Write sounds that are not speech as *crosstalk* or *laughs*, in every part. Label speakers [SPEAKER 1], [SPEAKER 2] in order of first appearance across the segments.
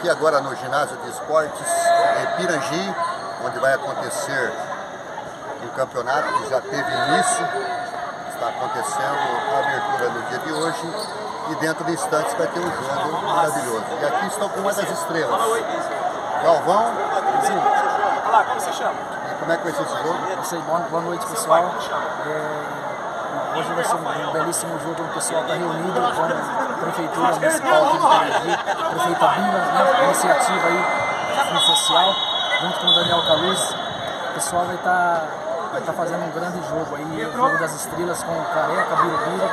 [SPEAKER 1] aqui agora no ginásio de esportes Pirangi, onde vai acontecer um campeonato que já teve início, está acontecendo a abertura no dia de hoje e dentro de instantes vai ter um jogo maravilhoso. E aqui estou com uma das estrelas, Galvão.
[SPEAKER 2] Sim. Olá, como você chama?
[SPEAKER 1] E como é que vai ser esse jogo?
[SPEAKER 2] Eu sei, boa noite pessoal. É, hoje vai ser um belíssimo jogo, o pessoal está reunido com a Prefeitura Municipal aqui de Paraná, Prefeita Bima, né, iniciativa aí social, junto com o Daniel Caluz. O pessoal vai estar tá, vai tá fazendo um grande jogo aí, o jogo das estrelas com o Careca, Birubiru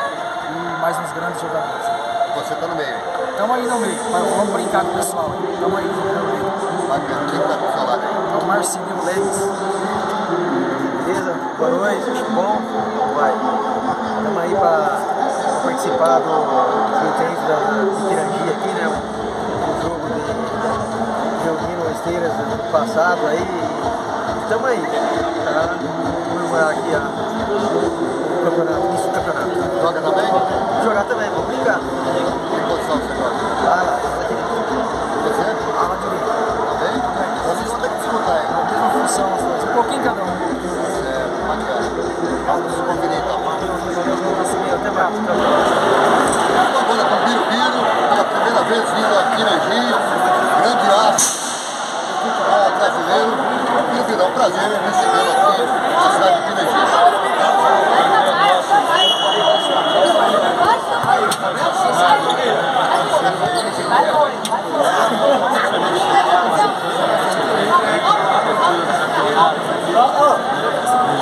[SPEAKER 2] e mais uns grandes jogadores.
[SPEAKER 1] Você está no meio?
[SPEAKER 2] Estamos aí no meio, vamos brincar com o pessoal. Estamos aí no meio.
[SPEAKER 1] Bacana, quem está lado aí?
[SPEAKER 2] É o Marcinho Leves.
[SPEAKER 3] Beleza? Boa noite, tudo bom? Estamos aí para participar do, do evento da Pirangi aqui, né? O jogo de reunindo esteiras do passado aí. Estamos aí para comemorar aqui a, o campeonato, isso o campeonato.
[SPEAKER 1] Joga também?
[SPEAKER 3] Jogar também, vamos brincar.
[SPEAKER 1] Que posição você joga?
[SPEAKER 3] Ah, lá, aqui.
[SPEAKER 1] Você?
[SPEAKER 3] Ah, lá direita.
[SPEAKER 1] Também? Vocês vão ter que disputar aí.
[SPEAKER 2] Mesma função, um pouquinho cada um.
[SPEAKER 3] Até mais.
[SPEAKER 1] Agora com o Biro Biro, pela primeira vez vindo a Pirangi, grande aço futebol brasileiro. Biro, é um prazer recebê-lo aqui na cidade de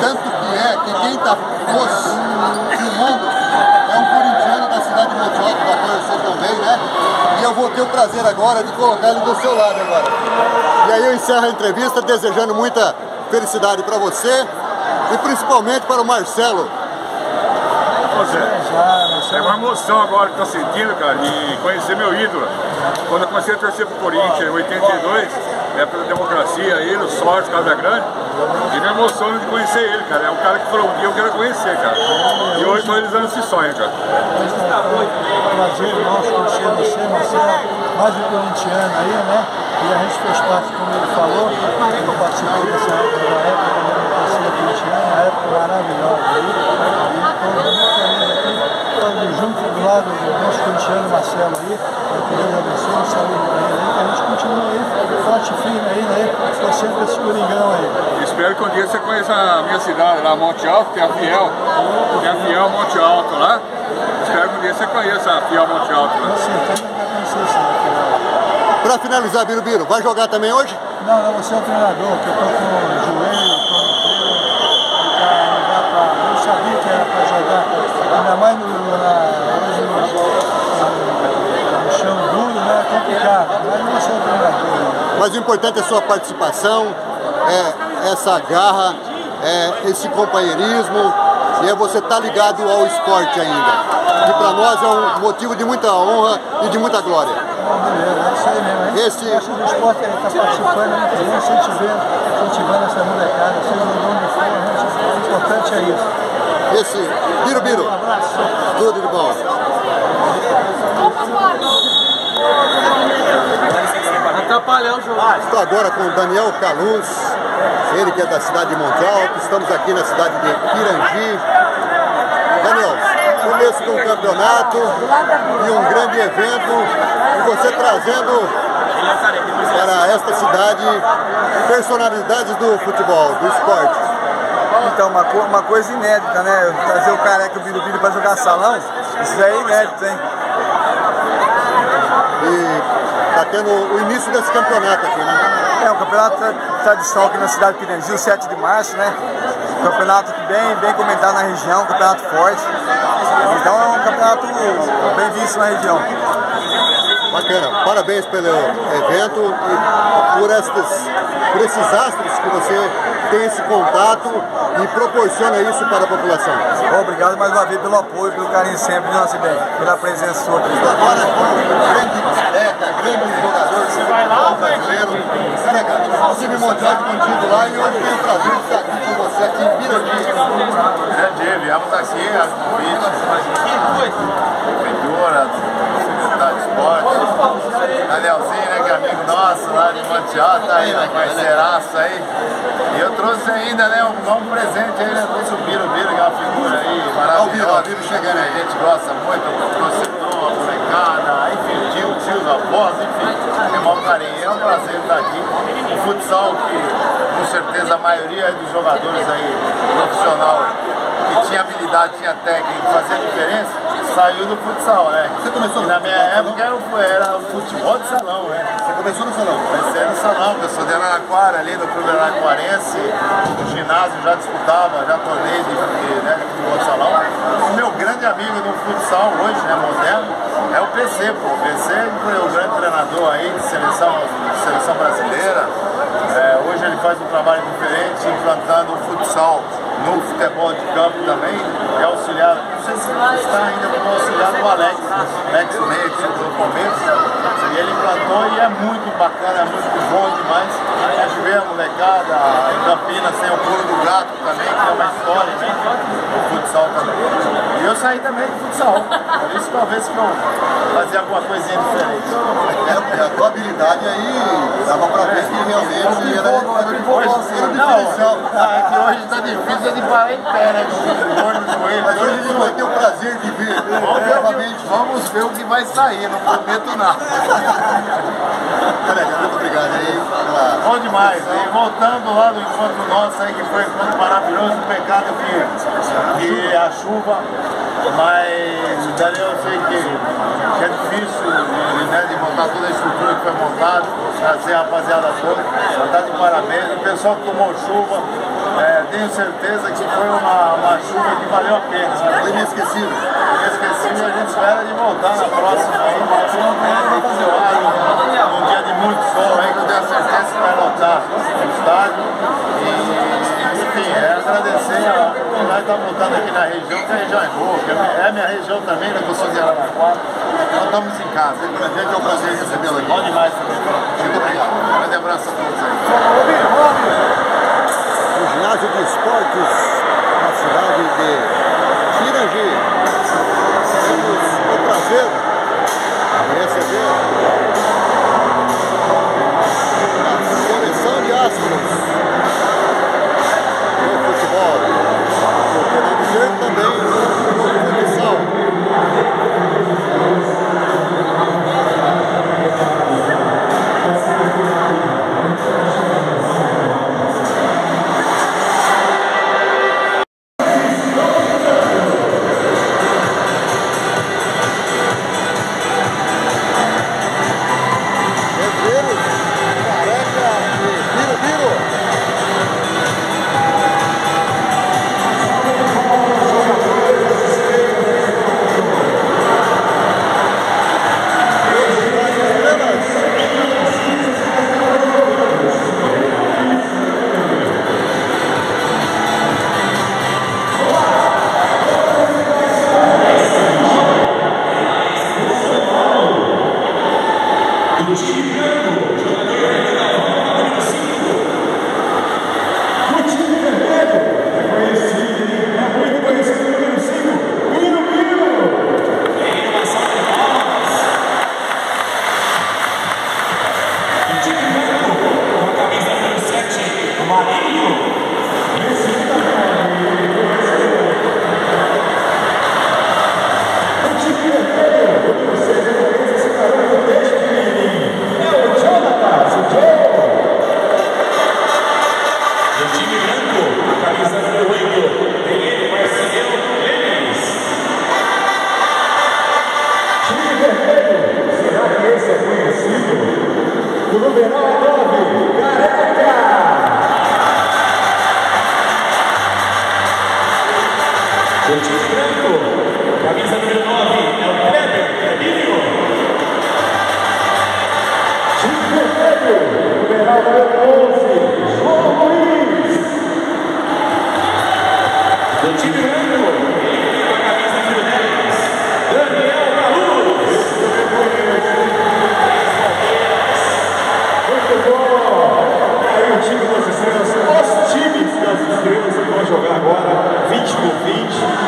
[SPEAKER 1] Tanto que é que quem está filmando é um corintiano da cidade de Monte Alto, da qual eu também, né? E eu vou ter o prazer agora de colocar ele do seu lado agora. E aí eu encerro a entrevista desejando muita felicidade para você e principalmente para o Marcelo.
[SPEAKER 4] É. é uma emoção agora que estou sentindo, cara, de conhecer meu ídolo. Quando eu comecei a torcer pro Corinthians em 82, época da democracia, ele, o Sorte, Casa Grande, e me emociona de conhecer ele, cara. É um cara que falou um dia eu quero conhecer, cara. E hoje estou realizando esse sonho, cara.
[SPEAKER 5] Prazer nosso conhecer você, Marcelo, mais um corintiano aí, né? E a gente fez parte, como ele falou, eu participei dessa época, da época da democracia corintiana, a época maravilhosa aí.
[SPEAKER 4] Cidade, lá Monte Alto, tem a Fiel, tem a Fiel Monte Alto lá. Espero que um dia você conheça a Fiel Monte Alto lá.
[SPEAKER 5] Sim,
[SPEAKER 1] Para finalizar, Birubiru, vai jogar também hoje?
[SPEAKER 5] Não, não, você é o treinador, que eu tô com o joelho, tô no dá pra. Eu sabia que era pra jogar, ainda mais no, na, no, no, no chão duro, né? É complicado, mas não você é o treinador.
[SPEAKER 1] Mas o importante é a sua participação, é essa garra, é esse companheirismo e é você estar ligado ao esporte ainda. Que para nós é um motivo de muita honra e de muita glória.
[SPEAKER 5] É isso aí mesmo. hein?
[SPEAKER 1] Esse-
[SPEAKER 5] Eu acho que o esporte está participando, é muito bom, incentivando, incentivando essa molecada, seja no nome for, a gente- o importante é isso.
[SPEAKER 1] Esse Birubiru,
[SPEAKER 5] Um abraço.
[SPEAKER 1] tudo de bom.
[SPEAKER 6] Atrapalhar o jogo.
[SPEAKER 1] Estou agora com o Daniel Caluz, ele que é da cidade de Monte Alto, estamos aqui na cidade de Pirangi. Daniel, começo de um campeonato e um grande evento, e você trazendo para esta cidade personalidades do futebol, do esporte.
[SPEAKER 6] Então, uma, co- uma coisa inédita, né? Trazer o careca e o Birubiru pra jogar salão, isso é inédito, hein?
[SPEAKER 1] E está tendo o início desse campeonato aqui, né?
[SPEAKER 6] É um campeonato tra tradicional aqui na cidade de Pirangi, o 7 de março, né? Campeonato bem, bem comentado na região, campeonato forte. Então é um campeonato bem visto na região.
[SPEAKER 1] Bacana, parabéns pelo evento e por, estes, por esses astros que você tem esse contato e proporciona isso para a população.
[SPEAKER 6] Obrigado mais uma vez pelo apoio, pelo carinho sempre, Nasce bem, pela presença sua aqui.
[SPEAKER 1] Agora grande careca, grande jogador de futebol brasileiro. Careca, você me mostrou contigo lá e hoje tenho o prazer de estar aqui com você aqui em Pirangi.
[SPEAKER 7] Grande, viemos aqui a convite prefeitura, secretário de esporte, Danielzinho, né, que é amigo nosso lá de Monteal, tá aí, né, parceiraço aí. E eu trouxe ainda, né, um bom presente aí, né, trouxe o Biro Biro, que é uma figura aí
[SPEAKER 1] Ó, o Biro,
[SPEAKER 7] maravilhosa.
[SPEAKER 1] o Biro chegando aí.
[SPEAKER 7] A gente gosta muito, o torcedor, a molecada, enfim, tios, avós, enfim, o maior carinho. É um prazer estar aqui. O futsal, que com certeza a maioria dos jogadores aí, profissional, que tinha habilidade, tinha técnica, fazia diferença, saiu do futsal, né?
[SPEAKER 1] Você começou
[SPEAKER 7] E na minha época era, o- era o futebol de salão, né?
[SPEAKER 1] Você começou no salão.
[SPEAKER 7] Comecei no salão, eu sou de Araraquara, ali no Clube Araraquarense, no ginásio já disputava, já torneio de, né, futebol de salão. O meu grande amigo no futsal hoje, né, moderno, é o PC, pô. O PC foi o grande treinador aí de seleção, de seleção brasileira. É, hoje ele faz um trabalho diferente, implantando o futsal no futebol de campo também, é auxiliar, não sei se está ainda como auxiliar do Alex, Alex chegou no começo, e ele implantou e é muito bacana, é muito bom demais. A gente vê a molecada, em Campinas tem o Pulo do Gato também, que é uma história, né? Futsal também. E eu saí também do futsal, por isso talvez eu fazia alguma coisinha diferente.
[SPEAKER 1] É, a tua habilidade aí dava pra ver que realmente era, um
[SPEAKER 7] não,
[SPEAKER 1] diferencial.
[SPEAKER 7] é que hoje tá difícil de parar em pé, né?
[SPEAKER 1] Mas hoje a gente vai ter o prazer de ver
[SPEAKER 7] Vamos ver, o
[SPEAKER 1] novamente.
[SPEAKER 7] que, vamos ver o que vai sair, não prometo nada.
[SPEAKER 1] Muito obrigado aí pela
[SPEAKER 7] Bom demais. E voltando lá do encontro nosso aí, que foi um encontro maravilhoso, o pecado que, que a chuva, mas dali eu sei que, que é difícil né, de montar toda a estrutura que foi montada, trazer a rapaziada toda, tá de parabéns. O pessoal que tomou chuva, é, tenho certeza que foi uma, uma chuva que valeu a pena.
[SPEAKER 1] Foi inesquecível.
[SPEAKER 7] Inesquecível, a gente espera de voltar na próxima aí, né, abençoado, um dia de muito sol aí, que eu tenho certeza que vai lotar o estádio. É agradecer a nós estamos voltando aqui na região, que a região é boa, que é minha região também, né, que eu sou de Araraquara. Nós estamos em casa, a gente é um prazer recebê-lo aqui. Bom demais também.
[SPEAKER 1] Muito obrigado. Um grande abraço a todos aí. O ginásio de esportes na cidade de Pirangi. Temos o prazer 20.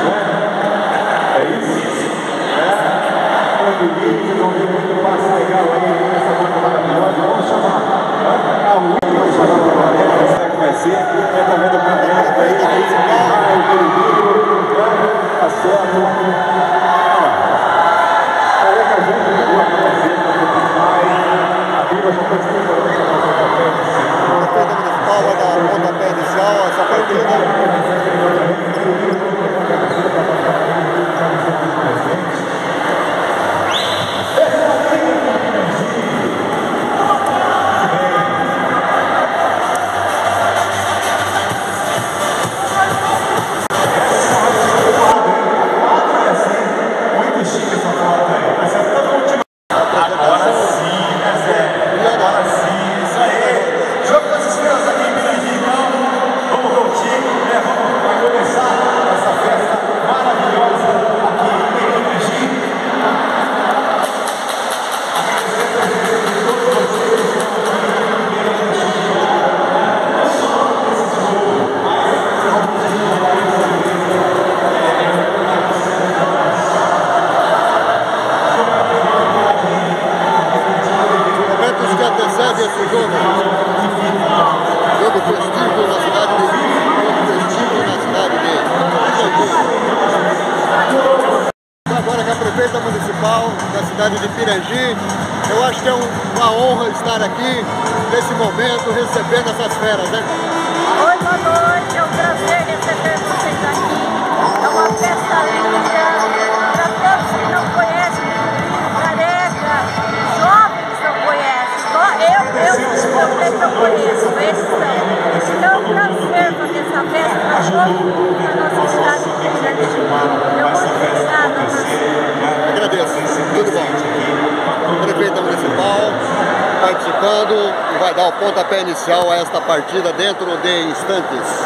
[SPEAKER 1] Partida dentro de instantes.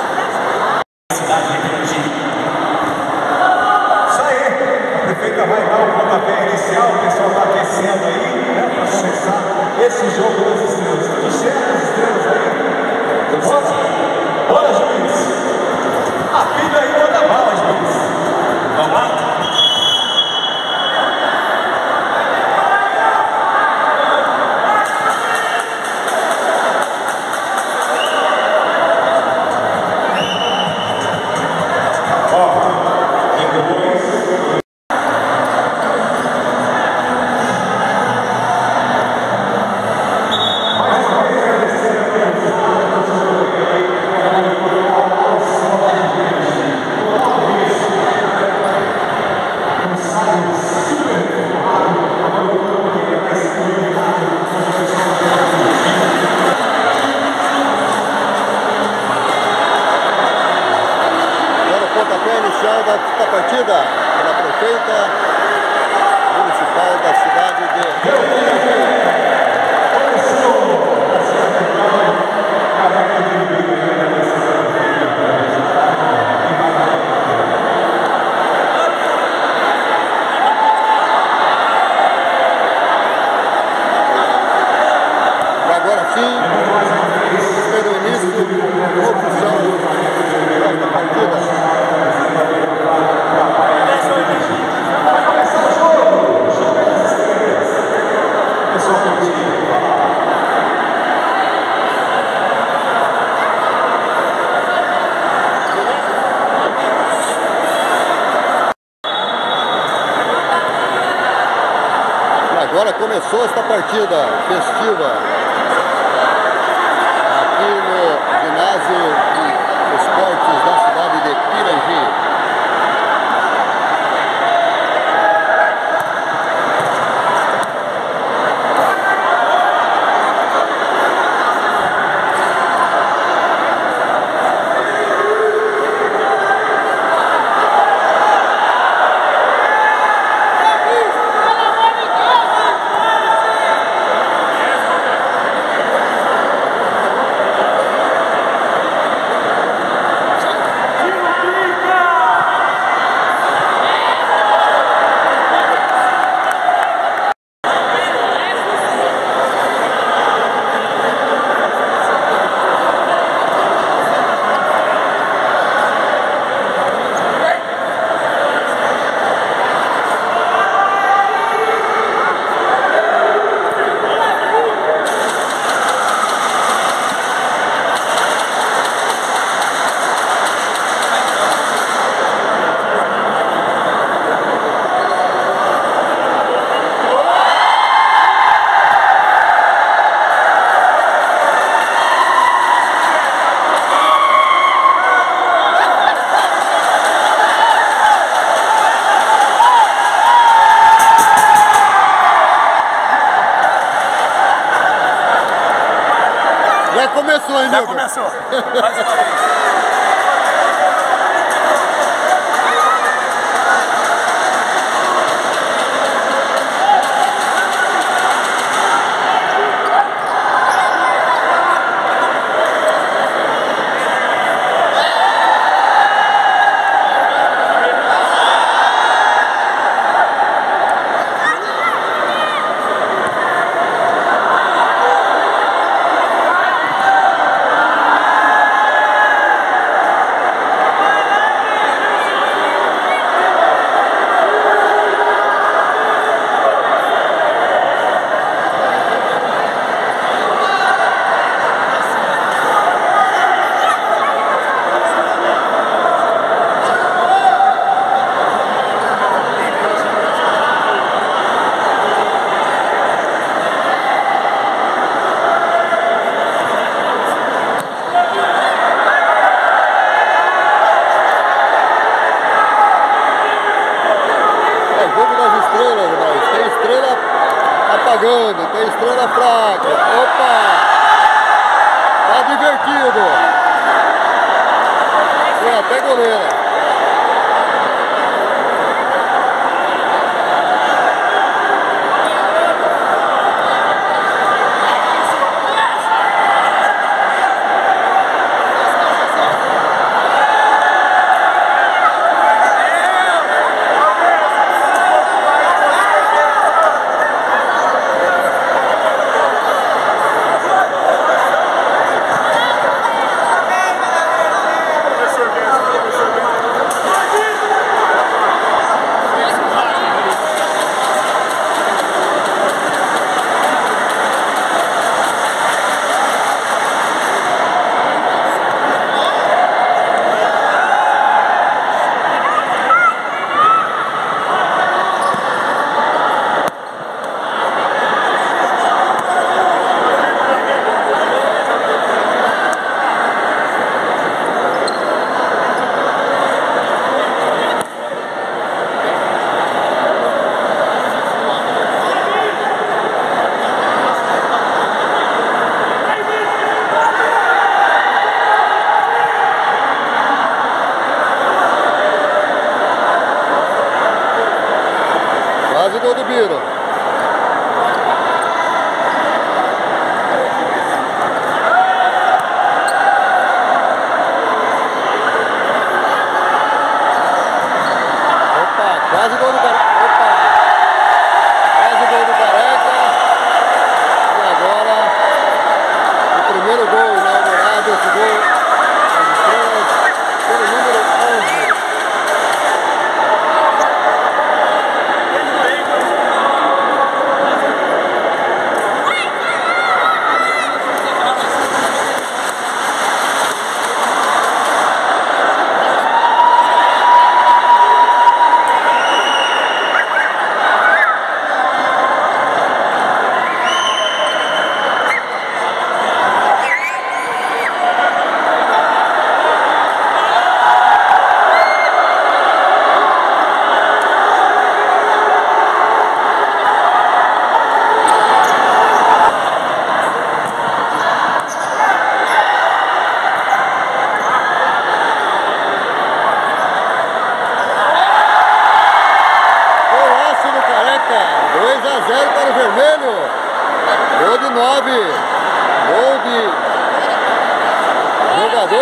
[SPEAKER 1] Começou esta partida festiva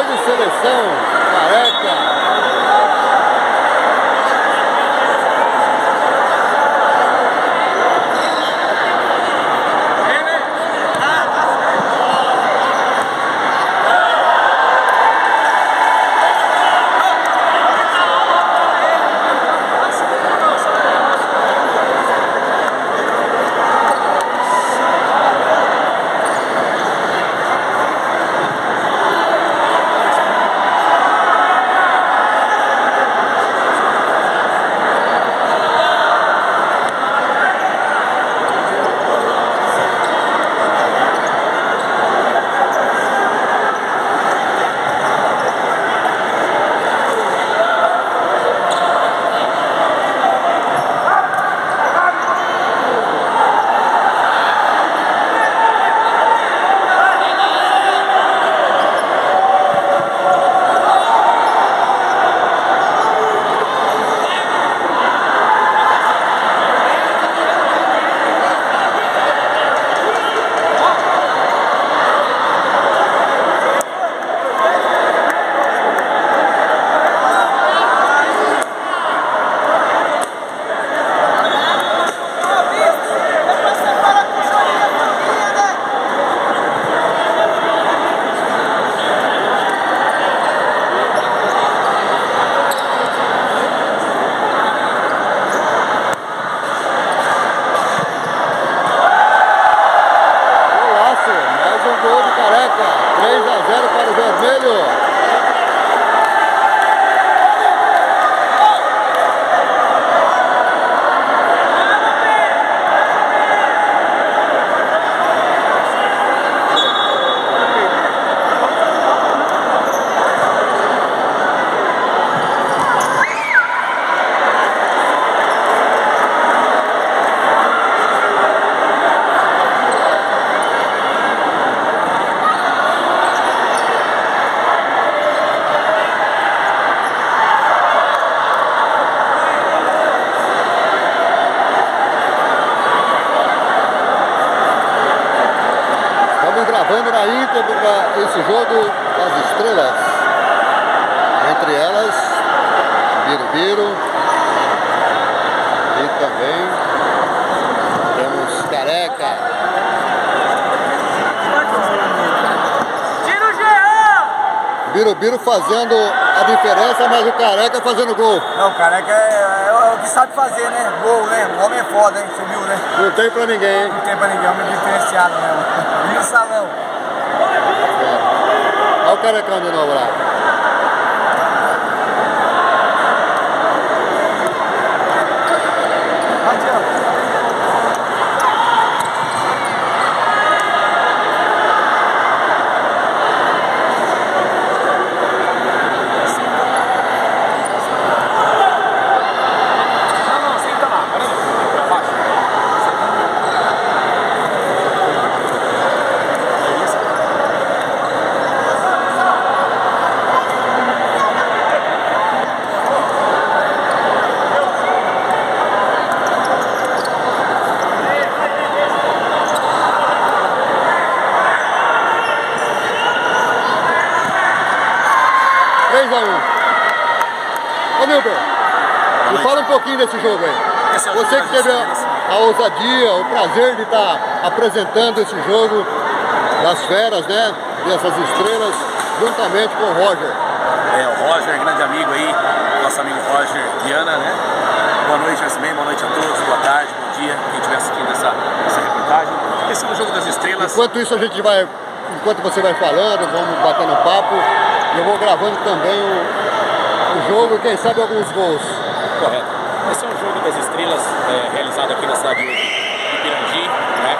[SPEAKER 1] de seleção, Careca. Gravando na íntegra esse jogo das estrelas. Entre elas, Birubiru. E também temos Careca.
[SPEAKER 8] O!
[SPEAKER 1] Birubiru fazendo a diferença, mas o Careca fazendo gol.
[SPEAKER 6] Não, careca é, é, o que sabe fazer, né? Gol, né? O homem é foda, hein? Viu, né?
[SPEAKER 1] Não tem pra ninguém, hein?
[SPEAKER 6] Não tem pra ninguém, homem diferenciado mesmo salão.
[SPEAKER 1] Olha o carecão de novo lá. Adianta. Pouquinho desse jogo aí.
[SPEAKER 9] É
[SPEAKER 1] Você que teve a,
[SPEAKER 9] estrelas.
[SPEAKER 1] a ousadia, o prazer de estar apresentando esse jogo das feras, né? Dessas estrelas, juntamente com o Roger.
[SPEAKER 9] É, o Roger, grande amigo aí, nosso amigo Roger Viana, né? Boa noite, Nascimento, boa noite a todos, boa tarde, bom dia, quem estiver assistindo essa, essa reportagem. Esse é o Jogo das Estrelas.
[SPEAKER 1] Enquanto isso a gente vai, enquanto você vai falando, vamos batendo papo, eu vou gravando também o, o jogo e quem sabe alguns gols.
[SPEAKER 9] Correto. Esse é um jogo das estrelas é, realizado aqui na cidade de Pirangi, né?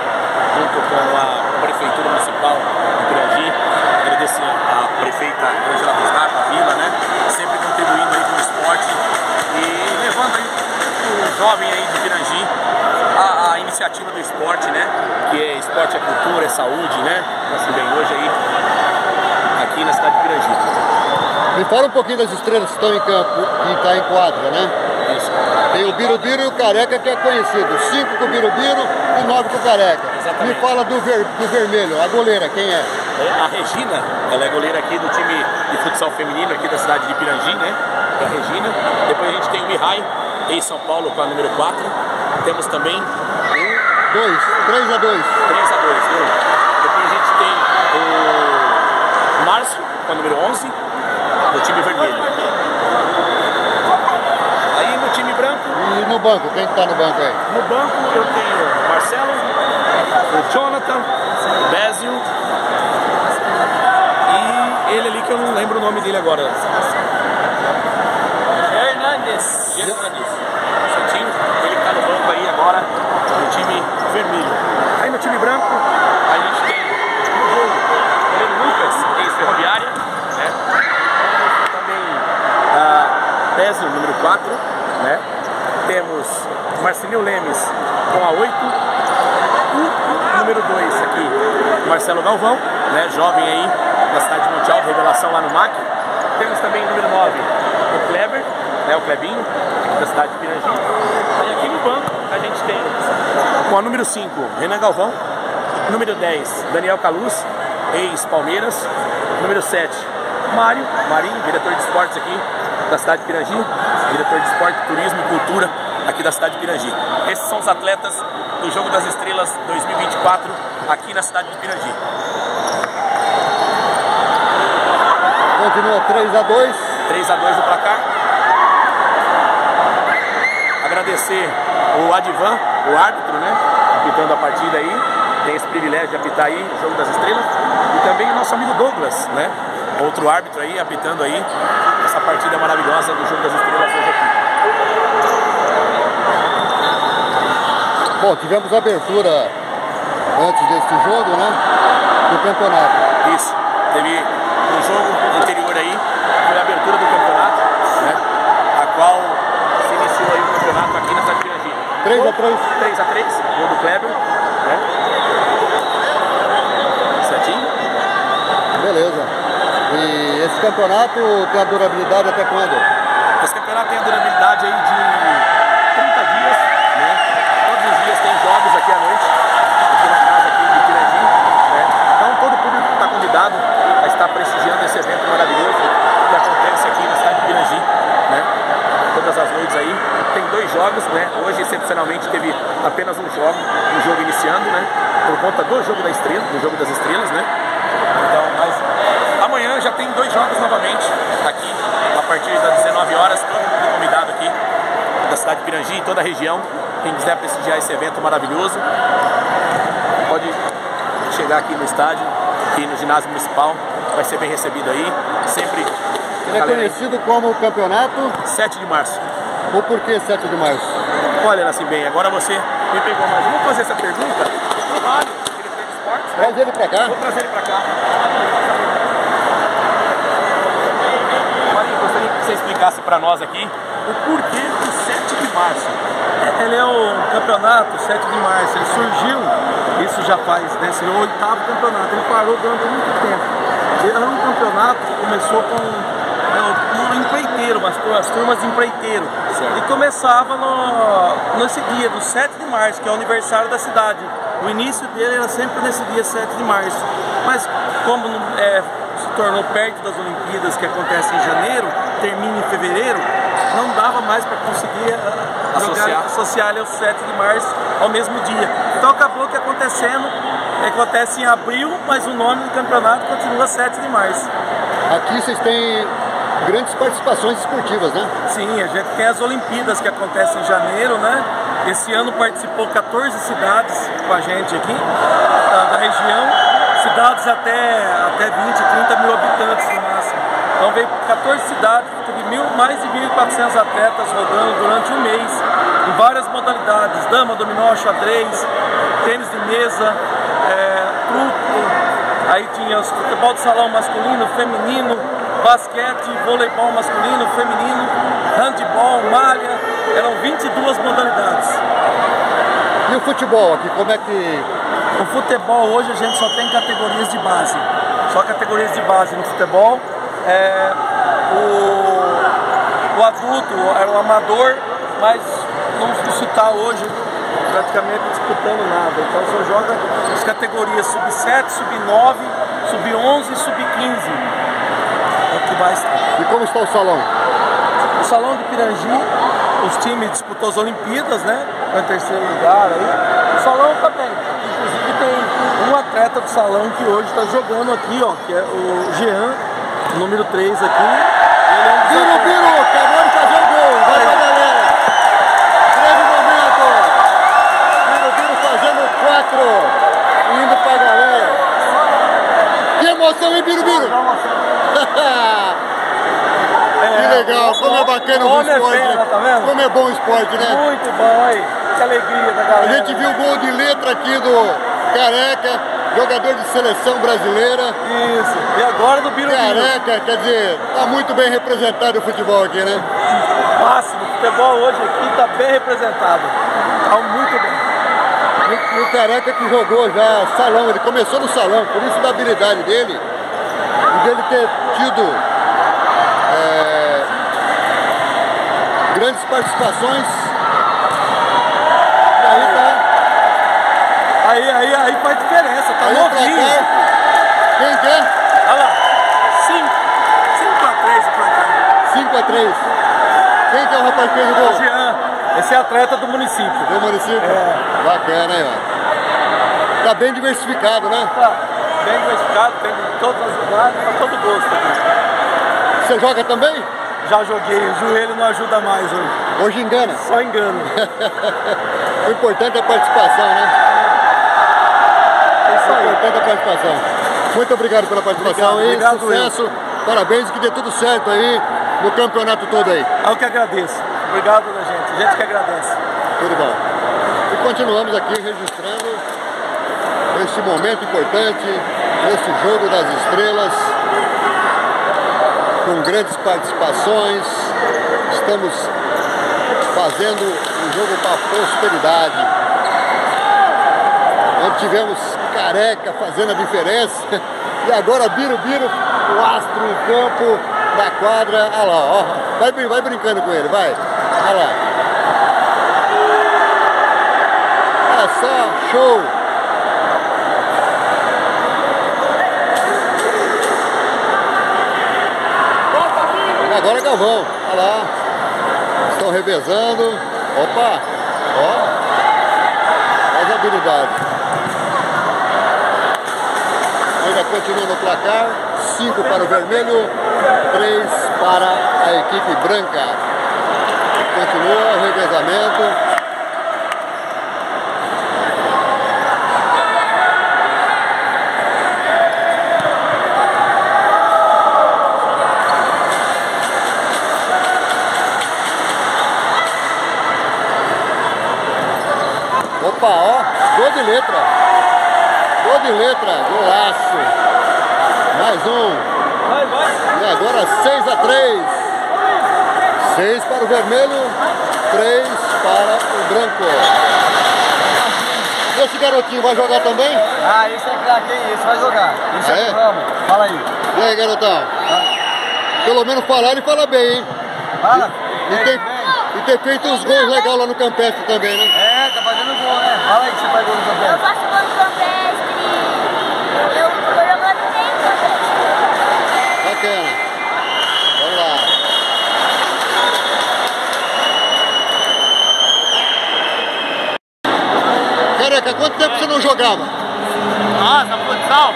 [SPEAKER 9] junto com a Prefeitura Municipal de Pirangi. Agradecer a prefeita Angela Busnato, a Vila, né? sempre contribuindo aí com o esporte e levando o jovem aí de Pirangi a, a iniciativa do esporte, né? que é esporte é cultura, é saúde, né? Assim bem hoje aí aqui na cidade de Pirangi.
[SPEAKER 1] Me fala um pouquinho das estrelas que estão em campo e está em quadra, né? Tem o Birubiru e o Careca que é conhecido. Cinco com o Birubiru e nove com o Careca.
[SPEAKER 9] Exatamente.
[SPEAKER 1] Me fala do, ver, do vermelho, a goleira, quem é?
[SPEAKER 9] É, A Regina, ela é goleira aqui do time de futsal feminino aqui da cidade de Pirangi, né? É a Regina. Depois a gente tem o Mihai, em São Paulo, com a número 4. Temos também o
[SPEAKER 1] Dois, três a dois.
[SPEAKER 9] 3 a 2 viu? Depois a gente tem o Márcio, com a número 11, do time vermelho. Aí no time branco,
[SPEAKER 1] E no banco, quem está no banco aí?
[SPEAKER 9] no banco eu tenho o Marcelo, o Jonathan, o Bézio e ele ali que eu não lembro o nome dele agora. Hernandes. Hernandes. Certinho? Ele que tá no banco aí agora, no time vermelho. Aí no time branco, a gente tem no jogo o goleiro Lucas, ex-ferroviária, né? Também a Bézio, número 4, né? Temos Marcelinho Lemes com a 8. O número 2 aqui, Marcelo Galvão, né? Jovem aí da cidade de Monte Alto, revelação lá no MAC. Temos também o número 9, o Kleber, né? O Clebinho, da cidade de Pirangi. E aqui no banco a gente tem com a número 5, Renan Galvão. Número 10, Daniel Caluz, ex-Palmeiras. Número 7, Mário Marinho, diretor de esportes aqui da cidade de Pirangi. Diretor de esporte, turismo e cultura aqui da cidade de Pirangi. Esses são os atletas do Jogo das Estrelas 2024 aqui na cidade de Pirangi.
[SPEAKER 1] Continua 3 a 2
[SPEAKER 9] 3 a 2 no placar. Agradecer o Advan, o árbitro, né? Apitando a partida aí. Tem esse privilégio de apitar aí o Jogo das Estrelas. E também o nosso amigo Douglas, né? Outro árbitro aí, apitando aí essa partida maravilhosa do Jogo das Estrelas hoje aqui.
[SPEAKER 1] Bom, tivemos a abertura antes desse jogo, né? Do campeonato.
[SPEAKER 9] Isso. Teve um jogo anterior aí, foi a abertura do campeonato, né? A qual se iniciou aí o campeonato aqui na cidade de Pirangi.
[SPEAKER 1] 3 a 3
[SPEAKER 9] 3 a 3 gol do Kleber, né? Certinho?
[SPEAKER 1] Beleza. E esse campeonato tem a durabilidade até quando?
[SPEAKER 9] Esse campeonato tem a durabilidade aí de 30 dias, né? Todos os dias tem jogos aqui à noite, aqui na casa aqui de Pirangi, né? Então todo o público está convidado a estar prestigiando esse evento maravilhoso que acontece aqui na cidade de Pirangi, né? Todas as noites aí. Tem dois jogos, né? Hoje, excepcionalmente, teve apenas um jogo, um jogo iniciando, né? Por conta do jogo da estrela, do jogo das estrelas, né? Amanhã já tem dois jogos novamente aqui, a partir das 19 horas. Todo mundo convidado aqui da cidade de Pirangi e toda a região. Quem quiser prestigiar esse evento maravilhoso, pode chegar aqui no estádio, aqui no ginásio municipal. Vai ser bem recebido aí. Sempre.
[SPEAKER 1] Ele é conhecido como campeonato,
[SPEAKER 9] 7 de março.
[SPEAKER 1] ou por que 7 de março?
[SPEAKER 9] Olha, assim bem, agora você me pegou mais. Vamos fazer essa pergunta? Diretor de esportes.
[SPEAKER 1] Traz ele pra cá.
[SPEAKER 9] Vou trazer ele pra cá. Marinho, gostaria que você explicasse pra nós aqui o porquê do 7 de março.
[SPEAKER 6] Ele é um campeonato 7 de março, ele surgiu, isso já faz, né, é o oitavo campeonato, ele parou durante muito tempo. Era um campeonato que começou com é, um empreiteiro, umas, as turmas de empreiteiro. E começava no, nesse dia, do 7 de março, que é o aniversário da cidade. O início dele era sempre nesse dia 7 de março. Mas como é,
[SPEAKER 10] tornou perto das Olimpíadas, que acontece em janeiro, termina em fevereiro, não dava mais para conseguir associar. Jogar, associar ali ao 7 de março ao mesmo dia. Então acabou que acontecendo, acontece em abril, mas o nome do campeonato continua 7 de março.
[SPEAKER 1] Aqui vocês têm grandes participações esportivas, né?
[SPEAKER 10] Sim, a gente tem as Olimpíadas que acontecem em janeiro, né? Esse ano participou 14 cidades com a gente aqui, da, da região, cidades até, até 20, 30 mil habitantes no máximo. Então veio 14 cidades, teve mil, mais de 1.400 atletas rodando durante um mês, em várias modalidades, dama, dominó, xadrez, tênis de mesa, é, truco, aí tinha futebol de salão masculino, feminino, basquete, voleibol masculino, feminino, handball, malha, eram 22 modalidades.
[SPEAKER 1] E o futebol aqui, como é que...
[SPEAKER 10] O futebol hoje a gente só tem categorias de base, só categorias de base no futebol. É, o, o adulto é o amador, mas não se está hoje praticamente disputando nada. Então só joga as categorias sub-7, sub-9, sub-11 e sub-15 que vai
[SPEAKER 1] E como está o salão?
[SPEAKER 10] O salão de Pirangi, os times disputou as Olimpíadas, né? Foi em terceiro lugar aí. O salão está bem. Um atleta do salão que hoje está jogando aqui, ó, que é o Jean, número 3 aqui.
[SPEAKER 1] Ele é um Biro, Biro, acabou de fazer o gol. Vai pra galera. Grande momento. Biro, Biro fazendo 4. Indo pra galera. Que emoção, hein, Biro, Biro? *laughs* que legal, como é bacana o esporte. É pena, tá vendo? Como é bom o esporte, né?
[SPEAKER 10] Muito bom, aí. Que alegria da galera.
[SPEAKER 1] A gente viu o gol de letra aqui do Careca, jogador de seleção brasileira.
[SPEAKER 10] Isso. E agora do Biro
[SPEAKER 1] Careca, quer dizer, tá muito bem representado o futebol aqui, né?
[SPEAKER 10] Máximo, o futebol hoje aqui tá bem representado. Tá muito bem.
[SPEAKER 1] E o Careca que jogou já salão, ele começou no salão, por isso da habilidade dele e dele ter tido é, grandes participações. E aí.
[SPEAKER 10] Aí, aí, aí faz diferença, tá aí novinho.
[SPEAKER 1] Quem quer?
[SPEAKER 10] Olha lá. 5 a 3 o placar.
[SPEAKER 1] 5 a 3. Quem que é o rapaz que fez o gol?
[SPEAKER 10] Jean. Esse é atleta do município.
[SPEAKER 1] Do município?
[SPEAKER 10] É.
[SPEAKER 1] Bacana, aí, ó. Tá bem diversificado, né?
[SPEAKER 10] Tá bem diversificado, tem de todas as idades, para todo gosto aqui.
[SPEAKER 1] Você joga também?
[SPEAKER 10] Já joguei, o joelho não ajuda mais hoje.
[SPEAKER 1] Hoje engana?
[SPEAKER 10] Só engano. *laughs*
[SPEAKER 1] o importante é a participação, né?
[SPEAKER 10] É isso aí.
[SPEAKER 1] É a participação. Muito obrigado pela participação
[SPEAKER 10] obrigado,
[SPEAKER 1] aí, obrigado sucesso, eu. parabéns e que dê tudo certo aí no campeonato todo aí.
[SPEAKER 10] Eu que agradeço. Obrigado da gente, a gente que agradece.
[SPEAKER 1] Tudo bom. E continuamos aqui registrando esse momento importante, esse jogo das estrelas, com grandes participações. Estamos fazendo um jogo para a prosperidade. Onde tivemos careca fazendo a diferença. *laughs* E agora Biro Biro, o astro em campo da quadra. Olha lá, ó. Vai, vai brincando com ele, vai. Olha lá. Olha só, show! Agora é Galvão, olha lá. Estão revezando. Opa! Ó! Mais habilidade. Ainda continua no placar. 5 para o vermelho, 3 para a equipe branca. Continua o revezamento. Mais um.
[SPEAKER 10] Vai, vai.
[SPEAKER 1] E agora 6 a 3. 6 para o vermelho, 3 para o branco. Esse garotinho vai jogar também?
[SPEAKER 3] Ah, esse é craque? Esse vai jogar. Esse
[SPEAKER 1] Ah,
[SPEAKER 3] é
[SPEAKER 1] é?
[SPEAKER 3] que vamos. Fala aí.
[SPEAKER 1] E aí, garotão? Pelo menos falar ele fala bem, hein?
[SPEAKER 3] Fala.
[SPEAKER 1] E ter, e ter feito uns gols legais lá no Campestre também, né?
[SPEAKER 3] É, tá fazendo gol, né? Fala aí que você faz gol no
[SPEAKER 8] Eu
[SPEAKER 3] campeonato.
[SPEAKER 8] faço gol no campestre. Eu tô jogando bem no campestre.
[SPEAKER 1] quanto tempo você não jogava?
[SPEAKER 7] Nossa, futsal,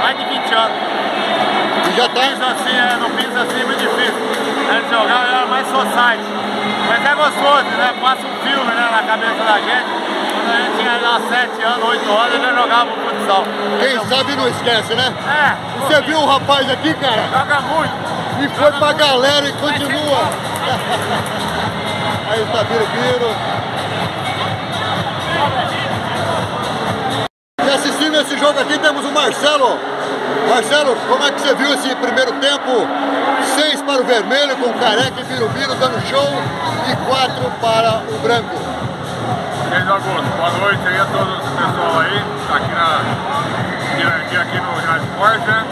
[SPEAKER 7] mais de 20 anos.
[SPEAKER 1] E já tá?
[SPEAKER 7] Piso assim, é, no piso assim é muito difícil. É, de jogar era mais society. Mas é gostoso, né? Passa um filme né, na cabeça da gente. Quando a gente tinha lá 7 anos, 8 anos, já jogava futsal.
[SPEAKER 1] Quem sabe não esquece, né?
[SPEAKER 7] É,
[SPEAKER 1] Você viu o rapaz aqui, cara?
[SPEAKER 7] joga muito.
[SPEAKER 1] E foi pra galera e continua. *laughs* Aí tá Biro Biro. E assistindo esse jogo aqui temos o Marcelo. Marcelo, como é que você viu esse primeiro tempo? Seis para o vermelho, com Careca e Birubiru dando show e quatro para o branco.
[SPEAKER 4] 6 de agosto, boa noite aí a todos o pessoal aí, tá aqui na Pirangi, aqui no Ginásio Esporte, né?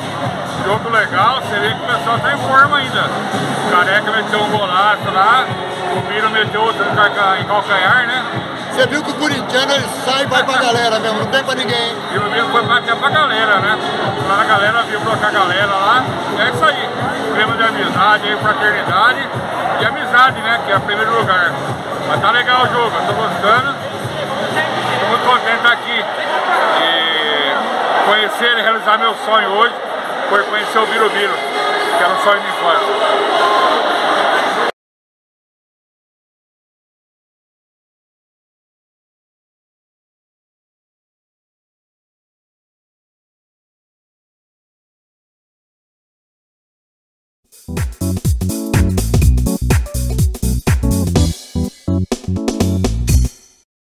[SPEAKER 4] Jogo legal, você vê que o pessoal tá em forma ainda. O Careca meteu um golaço lá, o Biro meteu outro em calcanhar, né?
[SPEAKER 1] Você viu que o corintiano ele sai e vai pra galera mesmo, não tem pra ninguém.
[SPEAKER 4] E o Biro foi pra, até pra galera, né? Lá a galera vibrou com a galera lá. É isso aí. Clima de amizade fraternidade e amizade, né? Que é o primeiro lugar. Mas tá legal o jogo, eu tô gostando. Tô muito contente aqui. E conhecer e realizar meu sonho hoje foi conhecer o Birubiru, que era um sonho de infância.